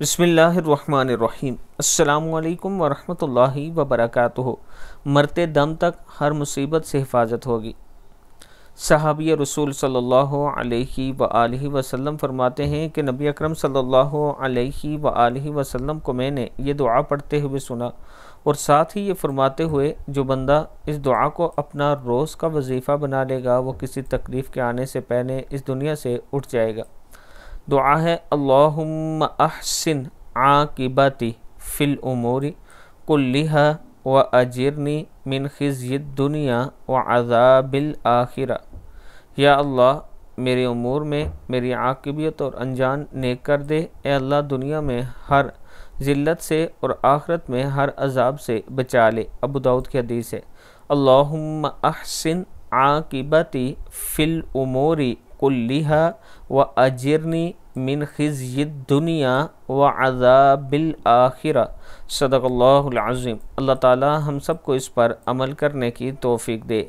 بسم اللہ الرحمن الرحیم۔ السلام علیکم ورحمۃ اللہ وبرکاتہ۔ مرتے دم تک ہر مصیبت سے حفاظت ہوگی۔ صحابی رسول صلی اللہ علیہ وآلہ وسلم فرماتے ہیں کہ نبی اکرم صلی اللہ علیہ وآلہ وسلم کو میں نے یہ دعا پڑھتے ہوئے سنا اور ساتھ ہی یہ فرماتے ہوئے، جو بندہ اس دعا کو اپنا روز کا وظیفہ بنا لے گا، وہ کسی تکلیف کے آنے سے پہلے اس دنیا سے اٹھ جائے گا۔ دعا ہے، اللہم احسن عاقبتی فی الامور کلیہا و اجرنی من خزی الدنیا و عذاب الآخرہ یا اللہ، میرے امور میں میری عاقبیت اور انجان نیک کر دے۔ اے اللہ، دنیا میں ہر ذلت سے اور آخرت میں ہر عذاب سے بچا لے۔ ابو داود کی حدیث ہے، اللہم احسن عاقبتی فی الامور کلیہ و اجرنی من خزی الدنیا و عذاب الآخرہ۔ صدق اللہ العظیم۔ اللہ تعالی ہم سب کو اس پر عمل کرنے کی توفیق دے۔